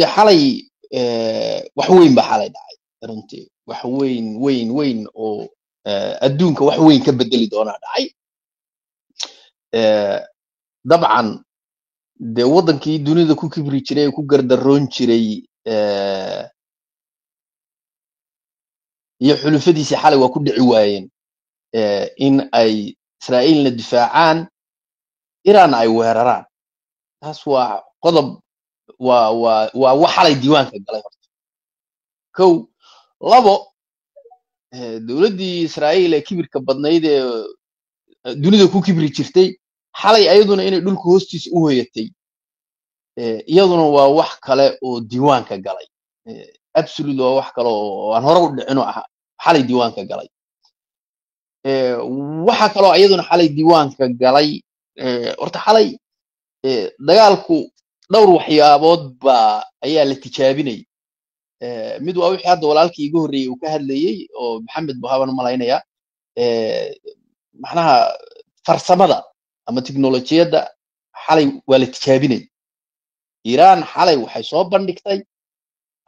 de xalay wax weyn ba xalay dhacay. Runtii wax weyn weyn weyn oo adduunka wax weyn ka bedeli doonaa dhacay. Dabcan dee waddankii dunida ku kibri jiray ee ku gardaroon jiray iyo xulufadiisii xalay waa ku dhici waayeen in ay israa'iilna difaacaan iran ay weeraraan. Taas waa qodob waa waa waa wax xalay diiwaanka galay horta. Kow labo dowladdii israa'iil ee kibirka badnayd ee dunida ku kibri jirtay xalay ayaduna inay dhulka hoostiisa u hoyatay. Iyaduna waa wax kale oo diiwaanka galay. Absolute waa wax kale oo aan hore u dhicino aha. Xalay diiwaanka galay. Waxa kaloo iyaduna xalay diiwaanka galay horta xalay dagaalku dhowr waxyaabood baa ayaa la tijaabinayay mid waa wixii hadda walaalkii iga horreeyey uu ka hadlayey oo maxamed buhaban malaynaya macnaha farsamada ama teknolojiyadda xalay waa la tijaabinay. Iran xalay waxay soo bandhigtay.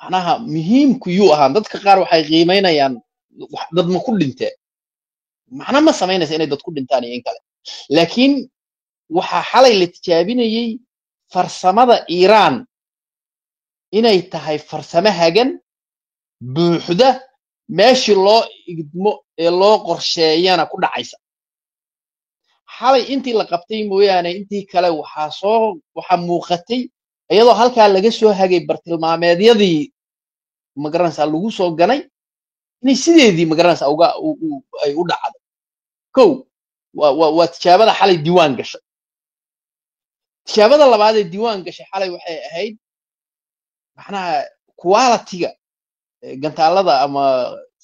Macnaha muhiimku yuu ahaan dadka qaar waxay qiimaynayaan dad ma ku dhinteen macna ma samaynaysa inay dad ku dhintaan iyo in kale. Laakiin waxaa xalay la tijaabinayey farsamada iran inay tahay farsamo hagan buuxda meeshii loo igdmo ee loo qorsheeyana ku dhacaysa. Xalay intii la qabtay mooyaane intii kale waxaa soo waxaa muuqatay iyadoo halkaa laga soo hagay bartilmaameedyadii ma garanaysaa lagu soo ganay inay sideedii ma garanaysaa uga ay u dhacday. Kow waa waa tijaabada xalay diiwaan gashay tijaabada labaad ee diiwaan gashay xalay waxay ahayd macnaha qualitiga gantaalada ama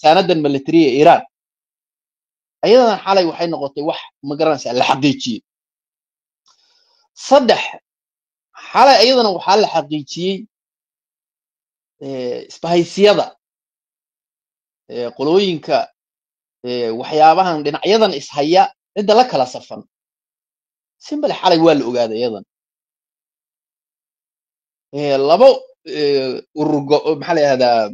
saanadan militariya iran. Ayadana xalay waxay noqotay wax ma garanaysaa la xaqiijiyey. Saddex xalay ayadana waxaa la xaqiijiyey isbahaysiyada qolooyinka waxyaabahan dhinacyadan ishaya cidda la kala safan. Simbale xalay waa la ogaaday iyadan labo urur maxaa la yihahdaa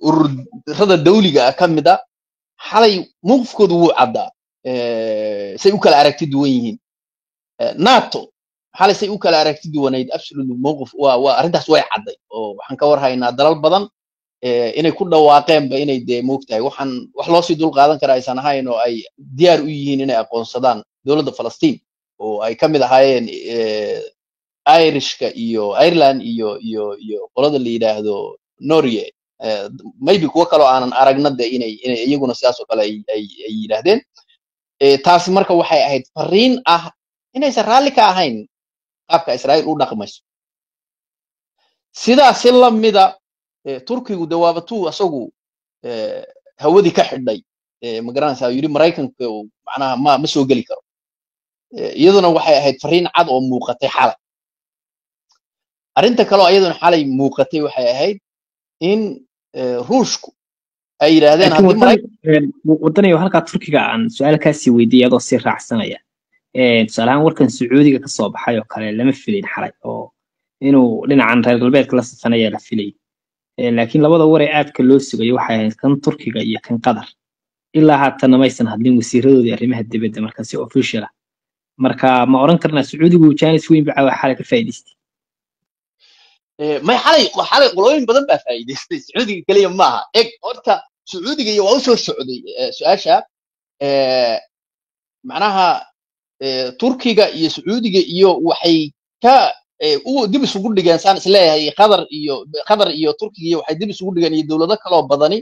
ururada dawliga ah ka mid a xalay mowqifkoodu wuu caddaa say u kala aragti duwan yihiin nato xalay say u kala aragti duwanayd absolute mowqif waa arrintaas way cadday oo waxaan ka war haynaa dalal badan inay ku dhawaaqeenba inay dee moogtahay waxaan wax loo sii dul qaadan kara aysan ahayn oo ay diyaar u yihiin inay aqoonsadaan dowladda falastiin oo ay ka mid ahaayeen irishka iyo ireland iyo iyo iyo qolada la yidhaahdo norway maybe kuwo kaloo aanan aragna de inay inay iyaguna sidaas kale ay ay yidhaahdeen. Taasi marka waxay ahayd fariin ah inaysan raalli ka ahayn qaabka israa'iil u dhaqmayso. Sidaas si lamida turkigu de waabatuu asagu hawadii ka xidhay. Magaranaysaa yidhi maraykanka macnaha ma ma soo geli karo. Iyaduna waxay ahayd fariin cad oo muuqatay xalay arrinta kaloo iyaduna xalay muuqatay waxay ahayd in ruushku ay yidhaahdeen wadanayo halkaa turkiga aan su'aal kaasii weydiiyay adoo sii raacsanaya. Tusaale ahaan warkan sacuudiga ka soo baxay oo kale lama filayn xalay oo inuu dhinacan reer galbeedka la safanaya la filayay laakiin labada war ee aadka loo sugayo waxay ahayd kan turkiga iyo kan qatar ilaa haatana maysan hadlin wasiiradoodii arrimaha dibadda marka si official ah. Marka ma oran karnaa sacuudigu janis weyn ba caawa xalay ka faa'iidaystay may xalay xalay qolooyin badan baa faa'iidaystay sacuudiga keliya maaha. Eg horta sacuudiga iyo waa u soo socday su'aasha macnaha turkiga iyo sacuudiga iyo waxay ka dib isugu dhigeen saan is leeyahay qatar iyo qatar iyo turkiga iyo waxay dib isugu dhigeen iyo dowlado kaloo badani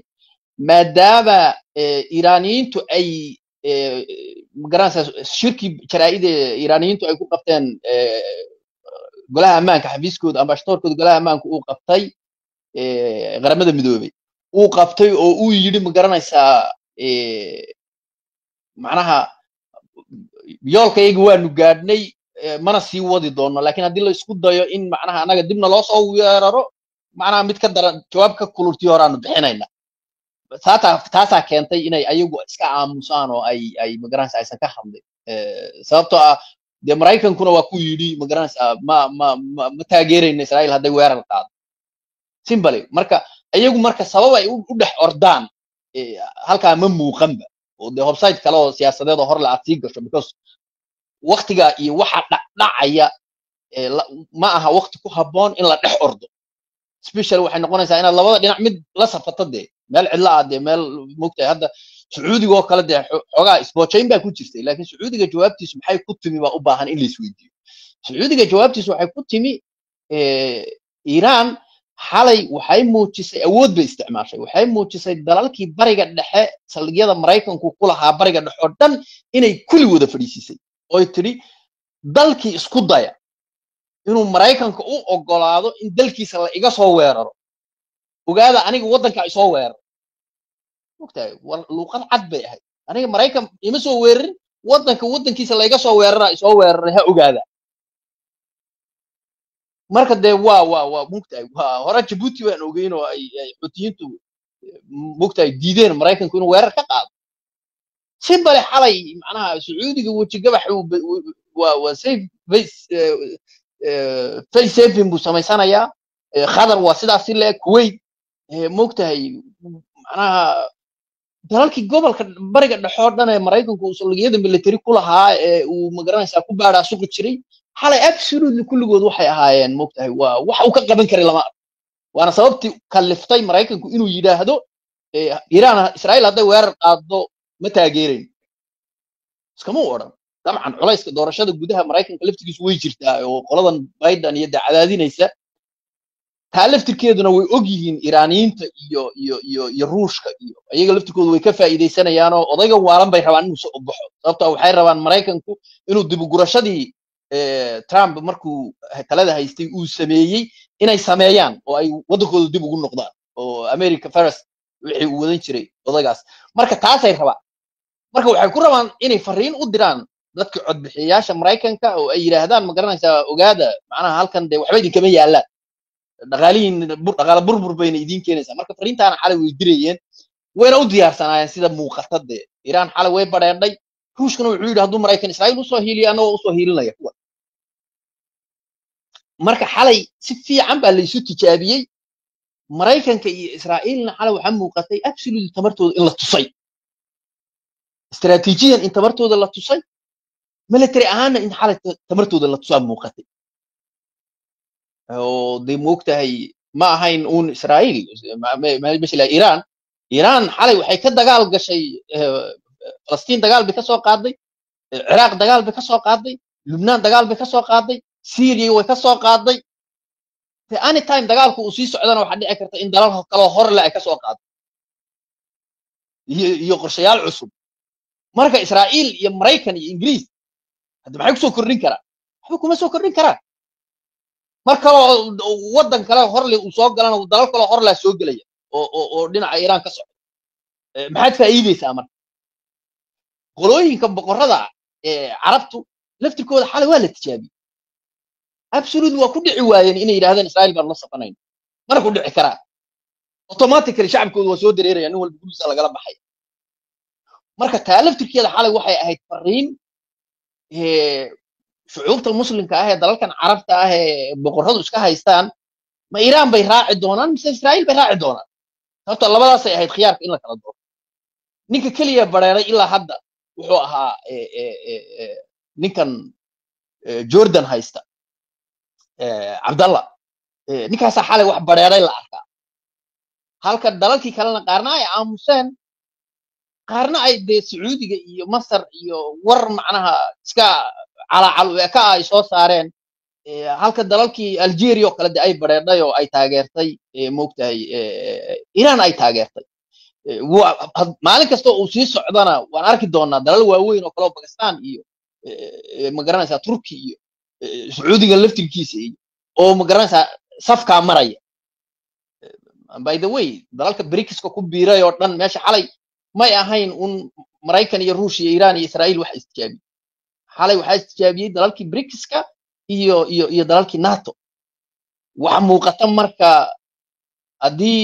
maadaama iraniyiintu ay ma garanaysaa shirkii jaraa'ida iraniyiintu ay ku qabteen golaha ammaanka xafiiskooda ambashatoorkooda golaha ammaanka uu qabtay qaramada midoobey uu qabtay oo uu yidhi ma garanaysaa macnaha yoolkayga waanu gaadhnay mana sii wadi doono laakiin haddii la isku dayo in macnaha annaga dibna loo soo weeraro macnaha mid ka daran jawaab ka kulurtii horaanu bixinayna taataa taasaa keentay inay ayagu iska aamusaan oo ay ay magaranaysa aysan ka hadlin sababtoo ah dee maraykankuna waa ku yidhi ma garanaysaa ma ma ma taageerayna israa'iil hadday weerar qaado simbly marka iyagu marka sabab ay u u dhex ordaan eh, halkaa ma muuqanba oo dee hobsite kale oo siyaasadeed oo hor la aad sii gasho because waktiga iyo waxa dhac- dhacaya eh, la- ma aha wakti ku habboon in la dhex ordo special waxay noqonaysaa inaad labada dhinac mid la safato dee meel cidla ah dee meel mogtahay hadda sacuudiga oo kale dee xo- xoogaa isboojayn baa ku jirtay laakiin sacuudiga jawaabtiisu maxay ku timi baa u baahan in la sacuudiga jawaabtiisu waxay ku timi iiraan xalay waxay muujisay awood bay isticmaashay waxay muujisay dalalkii bariga dhexe saldhigyada maraykanku ku lahaa bariga dhexe oo dhan inay kulli wada fadhiisisay oy tidhi dalkii isku daya inuu maraykanka u ogolaado in dalkiisa la iga soo weeraro. Ogaada aniga waddankaa isoo weeraro mogtahay luuqad cad bay ahayd. Aniga maraykan ima soo weerarin waddanka waddankiisa la iga soo weeraraa isoo weeraray ha ogaada. Marka dee waa waa waa mogtahay waa hore jabuuti baan ogeyn oo ay xuutiyiintu mogtahay diideen maraykanku inuu weerar ka qaado. Simbale xalay macnaha sacuudiga weji gabax uu be- uu- waa safe eh, eh, face saving buu samaysanayaa. Eh, qatar waa sidaas si leeg kuwait. Eh, mogtahay macnaha dalalkii gobolka bariga dhexe oo dhan ee maraykanku uu saldhigyada military ku lahaa ee uu ma garanaysaa ku baadhaa suqi jiray xalay absolutely kulligood waxay ahaayeen mogtahay waa wax uu ka qaban karay lama. Arko waana sababtii kalliftay maraykanku inuu yidhaahdo iiraan israa'iil hadday weerar qaado ma taageerayn iskama u odhan. Dabcan culayska doorashada gudaha maraykanka laftigiisu way jirtaa oo qoladan biden iyo dee cadaadinaysa laftirkeeduna way og yihiin iraaniyiinta iyo iyo iyo iyo ruushka iyo iyaga laftirkoodu way ka faa'iidaysanayaanoo odaygan waalan bay rabaan inuu soo baxo sababtoo waxay rabaan maraykanku inuu dibugurashadii trump markuu talada haystay uu sameeyey inay sameeyaan oo ay waddankooda dib ugu noqdaan oo america first wixii uu wadan jiray odaygaas marka taasay rabaan marka waxay ku rabaan inay fariin u diraan dadka codbixiyayaasha maraykanka oo ay yidhaahdaan ma garanaysaa ogaada macnaha halkan dee waxba idinkama yaallaan dhaqaalihiin dhaqaale burbur bayna idiin keenaysaa. Marka fariintaana xalay way dirayeen. Wayna u diyaarsanaayeen sida muuqata dee iiraan xalay way badheedhay ruushkana wuxuu yidhi hadduu maraykan israa'iil u soo hiiliyo annagoo u soo hiilinaya. Kuwa. Marka xalay si fiican baa laysu tijaabiyey. Maraykanka iyo israa'iilna xalay waxaa muuqatay absolutely tamartooda in la tusay. Istaraatiijiyan in tamartooda la tusay. Military ahaanna in xalay ta- tamartooda la tusaa muuqatay oo dee moogtahay ma ahayn uun israa'iil iiraan iiraan xalay waxay ka dagaal gashay falastiin dagaal bay ka soo qaaday ciraaq dagaal bay ka soo qaaday lubnaan dagaal bay ka soo qaaday syria way ka soo qaaday anytime dagaalku uu sii socdana waxaa dhici karta in dalal kaloo horle ay ka soo qaado iyo iyo qorshayaal cusub marka israa'iil iyo maraykan iyo ingiriis hadda maxay ku soo kordhin karaan waxba kuma soo kordhin karaan mar kaloo waddan kale horle uu soo galana dalal kaloo horlaa soo gelaya oo dhinaca iiraan ka socda Eh, maxaad faa'iideysaa marka? Qolooyinka boqorrada ee carabtu laftirkooda xalay waa la tijaabiyey. Absolute waa ku dhici waayeen inay yidhahdeen israa'iil baan la safanayn. Mana ku dhici karaan. Automatically shacabkooda waa soo dareeraya nin walba gurigiisa lagala baxay. Marka taa laftirkeeda xalay waxay ahayd fariin eh, shucuubta muslimka ah ee dalalkan carabta ah ee boqorradu iska haystaan ma iiraan bay raaci doonaan mise israa'iil bay raaci doonaan? Sababto labadaasay ahayd khiyaarka in la kala dooro. Ninka keliya bareeray ilaa hadda wuxuu ahaa ninkan jordan haysta. Cabdallah Eh, ninkaasaa xalay wax bareeray la arkaa. Halka dalalkii kalena qaarna ay aamuseen qaarna ay dee sacuudiga iyo masar iyo war macnaha iska calaacal u eka ay soo saareen halka dalalkii algeria oo kale de ay bareedhay oo ay taageertay moogtahay iran ay taageertay. Maalin kasta uu sii socdana waan arki doonaa dalal waaweyn oo kale oo bakistan iyo eh, eh, ma garanaysaa turki iyo sacuudiga laftirkiisa iyo oo ma garanaysaa safkaa maraya. By the way dalalka bricska ku biiray oo dhan meesha xalay may ahayn un maraykan iyo ruush iyo iran iyo israa'iil waxa istijaabiyey xalay waxaa istijaabiyey dalalkii bricska iyo iyo iyo dalalkii nato. Waxa muuqata marka haddii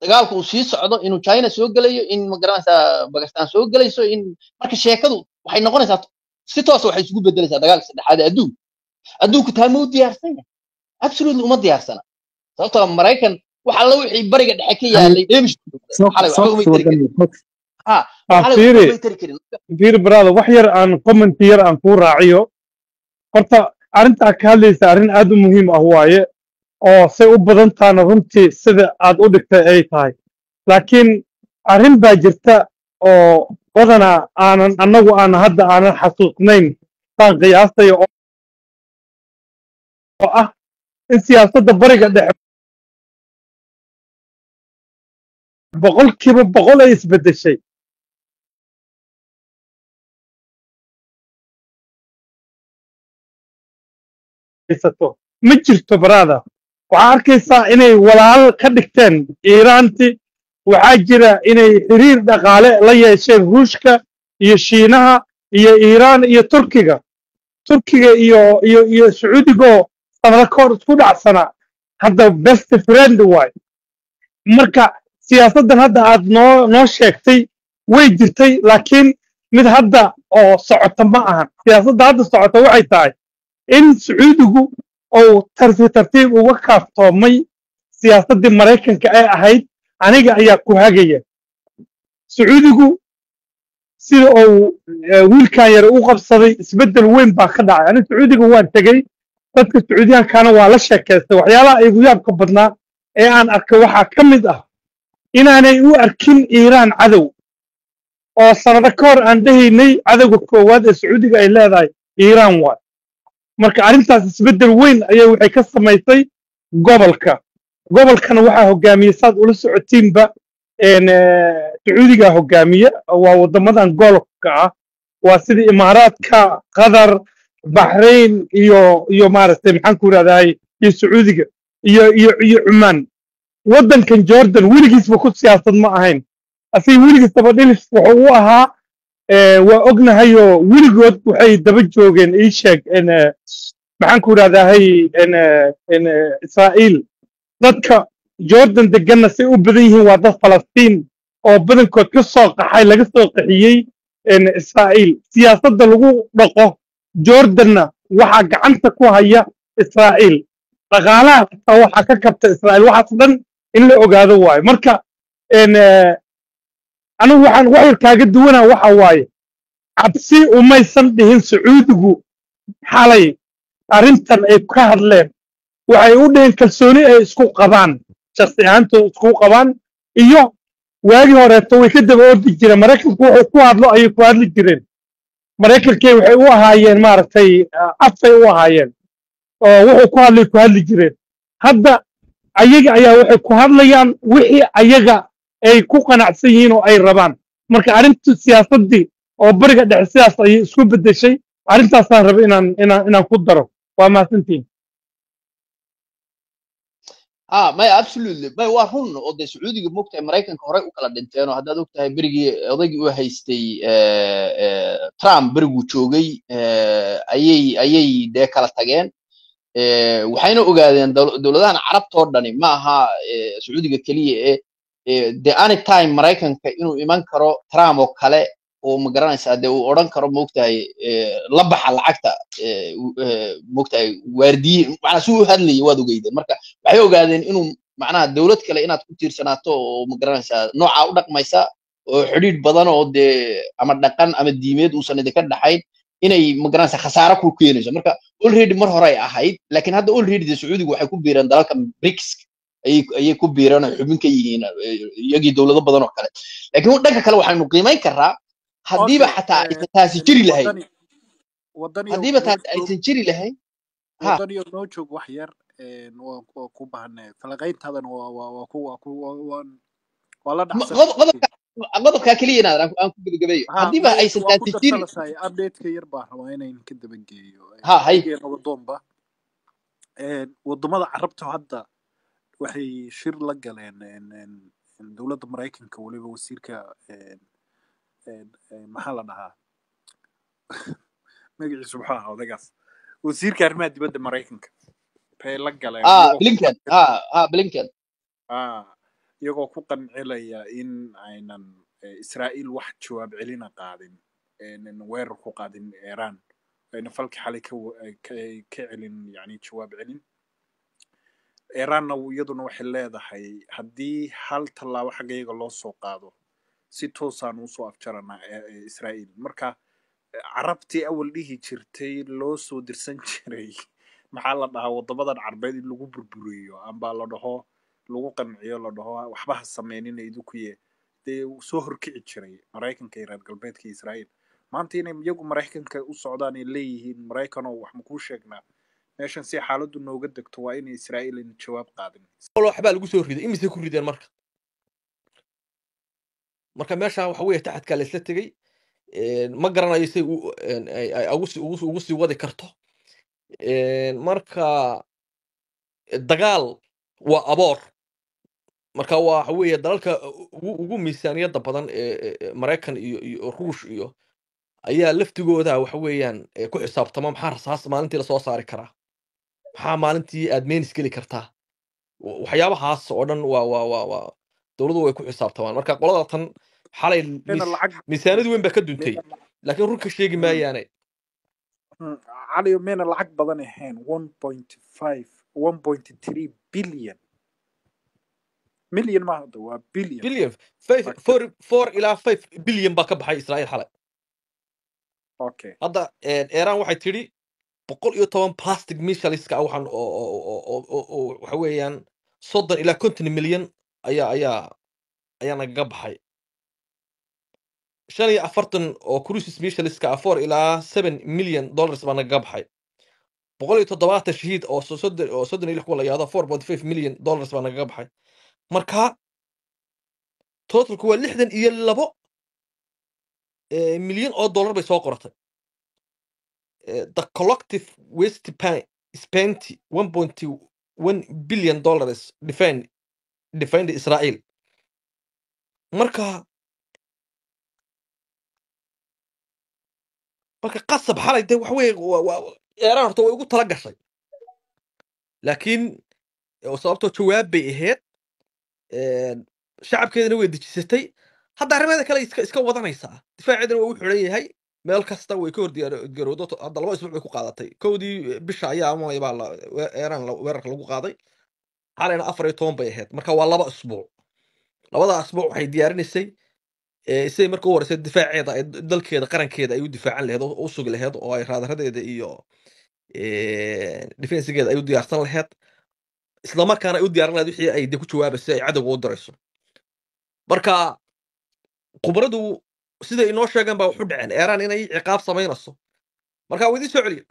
dagaalku uu sii socdo inuu china soo gelayo in ma garanaysaa bakistan soo gelayso in marka sheekadu waxay noqonaysaa si toos waxay isugu bedelaysaa dagaalka saddexaad ee adduunka. Adduunku taa ma u diyaarsan yahay? Absolutely uma diyaarsana. Sababtoo ah maraykan wax alla wixii bariga dhexe ka yaalay Ah, karin. Fiiri brother wax yar aan comment yar aan kuu raaciyo. Horta arrintaa ka hadlaysa arrin aad u muhiim ah waaye oo say u badan tahana runtii sida aad u dhigtay ay tahay. Laakiin arrin baa jirta oo badanaa aanan annagu aan hadda aanan xasuusnayn saan qiyaastayo oo oo ah in siyaasadda bariga dhexe boqolkiiba boqol ay isbeddeshay haysato ma jirto baraada waxaa arkaysaa inay walaal ka dhigteen iiraanti. Waxaa jira inay xiriir dhaqaale la yeesheen ruushka iyo shiinaha iyo iiraan iyo turkiga. Turkiga iyo iyo iyo sacuudigoo isku dhacsanaa hadda best friend waay. Marka siyaasaddan hadda aad noo noo sheegtay way jirtay laakiin mid hadda oo socota ma ahan. Siyaasadda hadda socota waxay tahay in sacuudigu uu tartiib tartiib uga kaaftoomay siyaasaddii maraykanka ee ahayd aniga ayaa ku hagaya. Sacuudigu sida uu eh, wiilkan yare u qabsaday isbeddel weyn baa ka dhacay. Aniga sacuudiga waan tegey dadka sacuudiyankana waa la sheekaystay waxyaalaha igu yaabka badnaa ee aan arkay waxaa ka mid ah inaanay u arkin iiraan cadow oo sanado ka hor aan dhehaynay cadowga koowaad ee sacuudiga ay leedahay iiraan waay marka arrintaas isbeddel weyn ayay waxay ka samaysay gobolka. Gobolkana waxaa hogaamiye saad ula socotiinba eh, sacuudigaa hogaamiye waa waddamadan gobolka ah. Waa sida imaaraadka qatar baxrayn iyo iyo maaragtay maxaan ku irahdahay iyo sacuudiga iyo iyo iyo cumaan waddankan jordan weligiisba ku siyaasad ma ahayn. Asiga weligiisaba dhilis wuxuu u ahaa waa ognahayoo weligood waxay daba joogeen ii sheeg en, eh, maxaan ku idhahdahay israa'iil. Dadka jordan deganna say u badan yihiin waa dad falastiin oo badankood ka soo qaxay laga soo qaxiyey israa'iil. Siyaasadda lagu dhaqo jordanna waxaa gacanta ku haya israa'iil. Dhaqaalaha xitaa waxaa ka kabta israa'iil waxaas dhan in la ogaado waayo. Marka anigu waxaan wax yar kaaga duwanaa waxa waaye cabsi umaysan dhihin sacuudigu xalay arrintan ay ka hadleen waxay u dhiheen kalsooni ay isku qabaan shakhsi ahaantooda isku qabaan iyo waagii horeeto way ka daba ordi jireen maraykanku wuxuu ku hadlo ayay ku hadli jireen. Maraykankii waxay u ahaayeen maaragtay afay u ahaayeen oo wuxuu ku hadlay ku hadli jireen. Hadda ayaga ayaa waxay ku hadlayaan wixii ayaga ay ku qanacsan yihiin oo ay rabaan. Marka arrintu siyaasaddii oo bariga dhexe sidaas ayay isku beddeshay arrintaasaan raba inaan inaan inaan ku daro. Waa mahadsantihin ah maya absolutely. Maya waa run oo dee sacuudiga moogtahay maraykanka horey u kala dhinteen oo haddaad ogtahay berigii odaygii u haystay eh, eh, trump beriguu joogay eh, ayay ayay dee kala tageen. Waxayna ogaadeen dowl- dowladahan carabtoo dhani ma aha sacuudiga keliya ee the anytime maraykanka inuu iman karo trump oo kale oo ma garanaysaa dee uu odhan karo moogtahay la baxa lacagta moogtahay waardiye macnaa si u hadlayay waad ogeydeen marka waxay ogaadeen inuu macnaha dowlad kale inaad ku tiirsanaato oo ma garanaysaa noocaa u dhaqmaysa oo xidhiidh badan oo dee ama dhaqan ama diimeed uusan idinka dhaxayn inay ma garanaysaa khasaare ku keenayso. Marka already mar hore ay ahayd laakiin hadda already dee sacuudigu waxay ku biireen dalalka brics ayay ku biireen xubin ka yihiin iyagii dowlado badan oo kale. Laakiin dhanka kale waxaynu qiimayn karraa haddiiba xataa aysan taasi jiri lahayn. haddiiba taasi aysan jiri lahayn. Ha. wadaniyo noo joog wax yar een, waa waa ku baahne falaqayntaadana waa ku waa ku waa waan waa la ma- dhacsan. qodob- qodobka qodobkaa keliya inaad aan ku- gebagabeeyo ha haddiiba aysan taasi jiri update-ka yar baan rabaa inayn ka dabageeyo ha hay. wadoonba waddamada carabta hadda waxay shir la galeen een, een, een, dowladda maraykanka weliba wasiirka maxaa la dhahaa? Magaciisu maxaa ahaa odagaas. Wasiirka arrimaha dibadda maraykanka bay la galeen ah blinken. ha ha blinken. Ah iyagoo ku qancilaya in aynan eh, israa'iil wax jawaab celina qaadin weerar ku qaadin iran. Ayna falki xalay ka ka celin yani jawaab celin iranna iyaduna waxay leedahay haddii hal tallaabo xagga iyaga loo soo qaado si toosaan u soo afjaranaa israa'iil. Marka carabtii awal dhihi jirtay loo soo dirsan jiray maxaa la dhahaa wadamadan carbeed in lagu burburiyo amba la dhaho lagu qanciyo la dhaho waxba ha sameynina idinkuye dee wuu soo horkici jiray maraykanka iyo reer galbeedka iyo israa'iil. Maanta inay iyagu maraykanka u socdaan ay leeyihiin maraykanoo wax ma kuu sheegnaa meeshan si xaaladdu nooga degto waa inay israa'iil jawaab qaadin. Waxbaa lagu soo riday imise ku rideen marka? Marka meesha waxa weeye taxadkaa la isla tegey ma garanayo say ugu sii- wadi karto. Marka dagaal waa aboor. Marka waxa weeye dalalka ugu miisaaniyadda badan ee maraykan iyo iyo ruush iyo ayaa laftigooda waxa weeyaan ee, ku xisaabtama maxaa rasaas maalintii la soo saari karaa maxaa maalintii aad meenis geli kartaa wa- waxyaabahaas oo dhan waa dowladu way ku xisaabtamaan marka qolada tan xalay mena miis lacag miisaaniyad weyn baa ka duntay. Laakiin runka sheegi mm, maayaane mm, cali mena lacag badan ahayn one point five one point three billion. Million maaha hadda waa billion. Billion. Five four four ilaa five billion baa ka baxay israa'iil xalay. Okay. Hadda iran waxay tidhi boqol iyo toban plastic missileska ah waxaan waxa weeyaan soddon ilaa konton milyan ayaa ayaa ayaa nagaga baxay. Shan iyo afartan oo cruises missileska ah four ilaa seven million dollars baa nagaga baxay. Boqol iyo toddobaatan shahiid oo so- soddon oo soddon iyo lix kuwa la yahdo four point five million dollars baa nagaga baxay. Marka totalku waa lixdan iyo labo eh, milyan oo dollar bay soo qoratay Eh, the collective waste spent 1.1 billion dollars defend defend Israel. Marka marka qasab xalay de wax weeye Iran horta way ugu tala gashay. Laakiin oo sababtoo jawaab bay ahayd een, shacabkeedana way dejisatay. Hadda arrimaheeda kale iska wadanaysaa. Difaaceedana waa u xiran yahay meel kasta way ka hordiyaargarowdo hadda laba isbuuc bay ku qaadatay. Kowdii bisha ayaa amay baa la- weerarka lagu qaaday. Xalayna afar iyo toban bay ahayd. Marka waa laba isbuuc. Labada asbuuc waxay diyaarinaysay eh, siday marka u horeysay difaaceeda dalkeeda qarankeeda ay u difaacan laheyd oo u sugi laheyd oo ay raadaradeeda iyo defensigeeda ay u diyaarsan laheyd. Islamarkaana ay u diyaarin laheyd wixii ay de ku jawaabaysa ay cadowga u dirayso marka khubaradu siday inoo sheegeen baa waxu dhaceen eeraan inay ciqaab samaynayso marka waa idiin soo celiya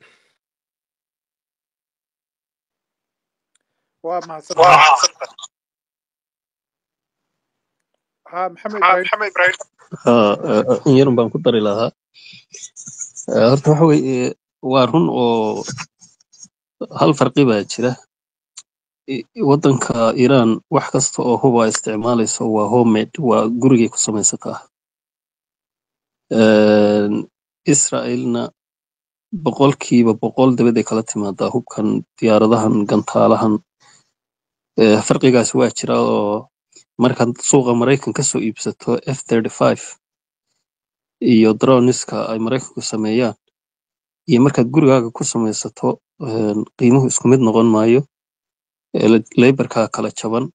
waa mahadsantahay ha maxamed ibrahim haa eh, in yarun baan ku dari lahaa. Eh, horta waxa weeye waa run oo hal farqi baa jira. Waddanka iiraan wax kasta oo huba ay isticmaalayso waa homemade waa gurigay ku samaysataa Israelna boqolkiiba boqol dabaday kala timaadaa hubkan diyaaradahan gantaalahan. Farqigaas waa jira oo markaad suuqa maraykan ka soo iibsato f iyo droniska ay maraykanku sameeyaan iyo markaad gurigaaga ku samaysato qiimuhu isku mid noqon maayo laborkaa kala jaban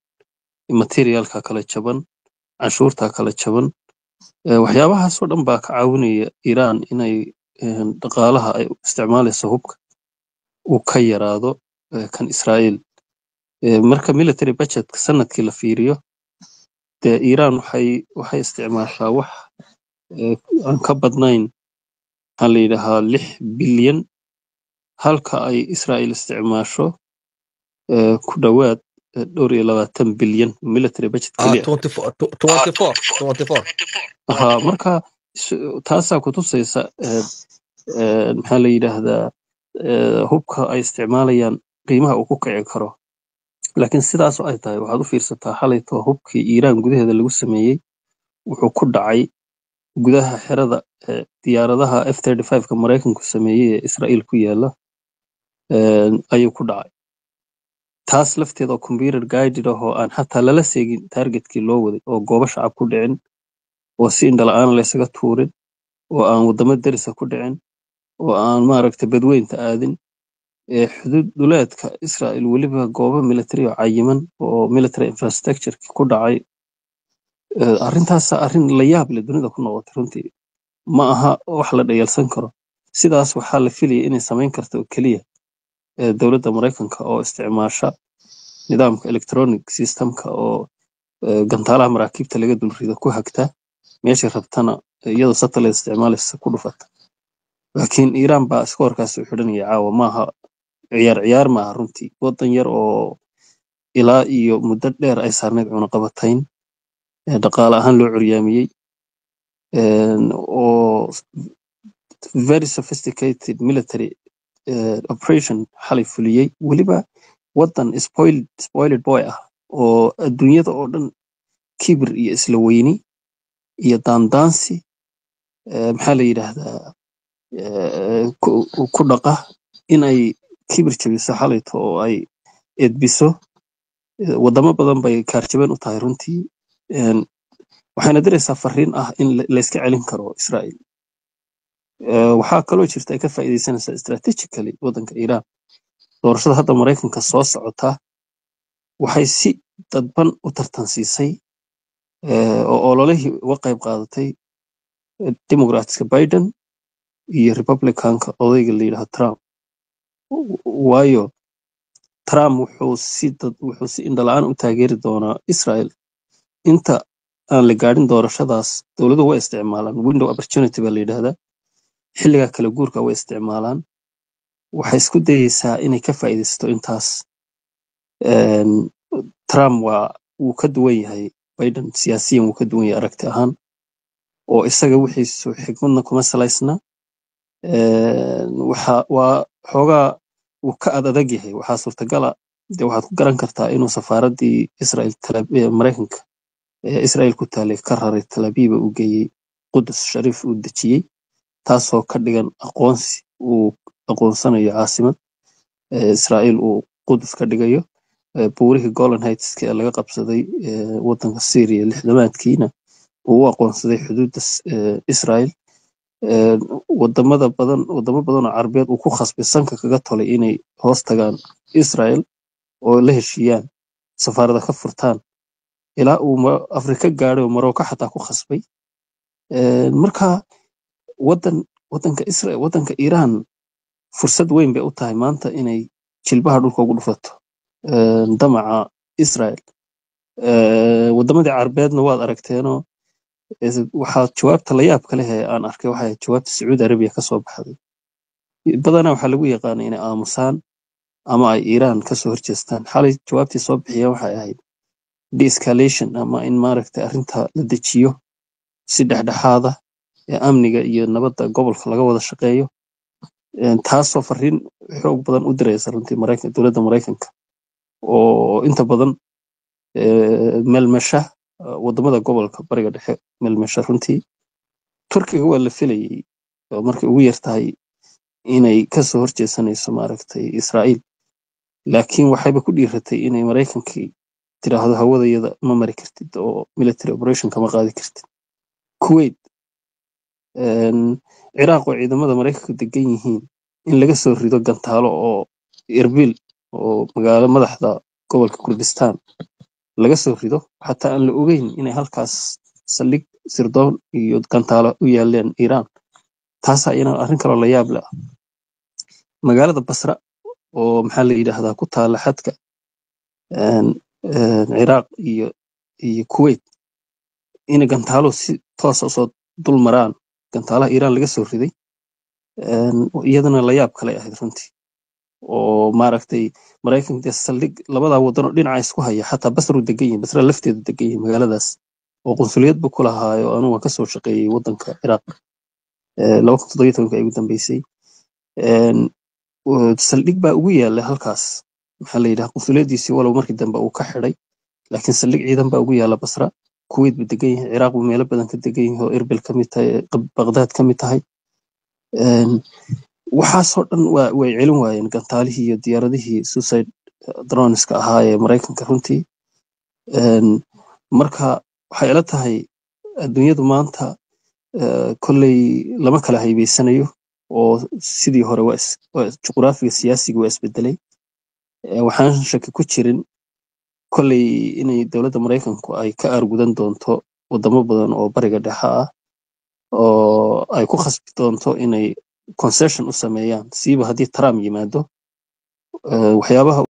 materialka kala jaban canshuurtaa kala jaban waxyaabahaasoo dhan baa ka caawinaya iiraan inay dhaqaalaha ay isticmaalayso hubka uu ka yaraado kan israa'iil. Marka military budgetka sannadkii la fiiriyo dee iiraan waxay waxay isticmaashaa wax aan ka badnayn maxaa la yidhaahaa lix bilyan halka ay israa'iil isticmaasho ku dhowaad dhowr iyo labaatan bilyan military budget ah keliya 24 24 24 ahaa marka taasaa kutusaysa maxaa la yidhaahdaa hubka ay isticmaalayaan qiimaha uu ku kici karo. Laakiin sidaas oo ay tahay waxaad u fiirsataa xalayto hubkii iiraan gudaheeda lagu sameeyey wuxuu ku dhacay gudaha xerada diyaaradaha f ka maraykanku sameeyey ee israa'iil ku yaalla ayuu ku dhacay taas lafteeda oo computer guided ah oo aan xataa lala seegin targetkii loo waday oo goobo shacab ku dhicin oo si indhala-aan laysaga tuurin oo aan waddamo derisa ku dhicin oo aan maaragtay badweynta aadin ee xuduud dhuleedka israel weliba goobo military oo cayiman oo military infrastructure ku dhacay Eh, arrintaas arrin la yaab leh dunida ku noqotay runtii. Ma aha wax la dhayalsan karo. Sidaas waxaa la filayay inay samayn karto oo keliya eh, dowladda maraykanka oo isticmaasha nidaamka electronic systemka oo gantaalaha maraakiibta laga dul rido ku hagta meeshay rabtana iyadoo satellite isticmaalaysa ku dhufata laakiin iiraan baa iska warkaas u xidhanaya caawa maaha ciyaar ciyaar maaha runtii waddan yar oo ilaa iyo muddo dheer ay saarneyd cunaqabatayn ee dhaqaale ahaan loo curyaamiyey oo very sophisticated military operation xalay fuliyey weliba waddan spoiled, boy ah oo adduunyada oo dhan kibir iyo isla weyni iyo daandaansi eh, maxaa la yidhaahdaa eh, ku dhaqa inay kibir jabiso xalayto oo ay edbiso. Wadamo badan bay kaarjaban u tahay runtii waxayna diraysaa fariin ah in la- layska celin karo israel Eh, waxaa kaloo jirta ay ka faa'iidaysanaysaa strategically waddanka iiraan doorashada hadda maraykanka soo socota waxay si dadban u tartansiisay oo ololihii uga qayb qaadatay democratska biden iyo republicanka odayga la yidhaahdo trump. Waayo trump wuxuu si dad wuxuu si indhala-aan u taageeri doonaa israel. Inta aan la gaadhin doorashadaas dowladuhu way isticmaalaan window opportunity baa la yidhaahdaa xilliga kala guurka way isticmaalaan. Waxay isku dayeysaa inay ka faa'iidaysato intaas. Een, trump waa wuu ka duwan yahay. Biden siyaasiyan wuu ka duwan yahay aragti ahaan. Oo isaga wixiisu xikmadna kuma salaysna. Een, waxa waa xoogaa wuu ka ad adag yahay. Waxaa suurtagala dee waxaad ku garan kartaa inuu safaaraddii israel maraykanka ee israel ku taalay ka raray talabiiba uu geeyey qudus shariif uu dejiyey taasoo ka dhigan aqoonsi uu aqoonsanayo caasimad ee israel uu qudus ka dhigayo. Ee buurihii golan heightska ee laga qabsaday ee wadanka syria lixdamaadkiina uu u aqoonsaday xuduudda Ee, waddamada badan wadamo badan oo uu ku khasbay sanka kaga tolay inay hoos tagaan israel oo la heshiiyaan safaarada ka furtaan. Ilaa uu afrika gaadhay oo marooka xataa ku khasbay. Marka wadan wadanka israel wadanka iiraan fursad weyn bay u tahay maanta inay jilbaha dhulka ugu dhufato damaca israel. Wadamadii carabeedna waad aragteenoo waxaa jawaabta la yaabka leh ee aan arkay waxay jawaabta sacuudi arabiya ka soo baxday. Badanaa waxaa lagu yaqaanay inay aamusaan ama ay iiraan ka soo horjeestaan. Xalay jawaabtii soo bixiyeen waxay ahayd de-escalation ama in maaragtay arrinta la dejiyo si dhexdhexaada ee amniga iyo nabadda gobolka laga wada shaqeeyo. Taasoo fariin xoog badan u diraysa runtii maraykan dowladda maraykanka. Oo inta badan ee, melmesha eh, waddamada gobolka bariga dhexe melmesha runtii turkiga waa la filayay oo markay ugu yartahay inay ka soo horjeesanayso maaragtay israa'iil. Laakiin waxayba ku dhiiratay inay maraykankii tiraahdo hawadayada ma mari kartid oo military operation kama qaadi kartid. Kuwait ciraaq oo ciidamada maraykanka degan yihiin in laga soo rido gantaalo oo erbil oo magaalo madaxda gobolka kurdistaan laga soo rido xataa aan la ogeyn inay halkaas saldhig sirdoon iyo gantaalo u yaaleen iiraan. Taas ayana arrin kaloo la yaab leh. Ah magaalada basra oo maxaa la yidhaahdaa ku taala xadka ciraaq iyo iyo kuwait in gantaalo si toosa u soo dul maraan gantaalaha iiraan laga soo riday iyadana la yaab kale ahayd runtii. Oo maaragtay maraykanka dee saldhig labadaa wadan oo dhinaca isku haya xataa basru degan yihiin basra lafteedu degan yihiin magaaladaas oo qunsuliyad bu ku lahaayo waan ka soo shaqeeyey wadanka ciraaq laba kun toddobiyo tobanka ay ugu dambeysay saldhig baa ugu yaalla halkaas. Maxaa la yidhaha qunsuliyadiisii walow markii dambe uu ka xidhay laakiin saldhig ciidan baa ugu yaalla basra kuwait buu degan yahay ciraaq buu meelo badan ka degan yahay oo erbil ka mid tahay baqdaad ka tahay. Waxaasoo dhan way celin waayeen gantaalihii iyo diyaaradihii suicide droneska ahaa ee maraykanka runtii. Marka waxay ila tahay adduunyadu maanta kolley lama kala haybeysanayo oo sidii hore juqraafiga siyaasiga waa isbedelay waxaan shaki ku jirin kolley inay dowladda maraykanku ay ka aargudan doonto wadamo badan oo bariga dhexe ah oo ay ku khasbi doonto inay concession u sameeyaan. Siiba haddii trump yimaado Eh, waxyaabaha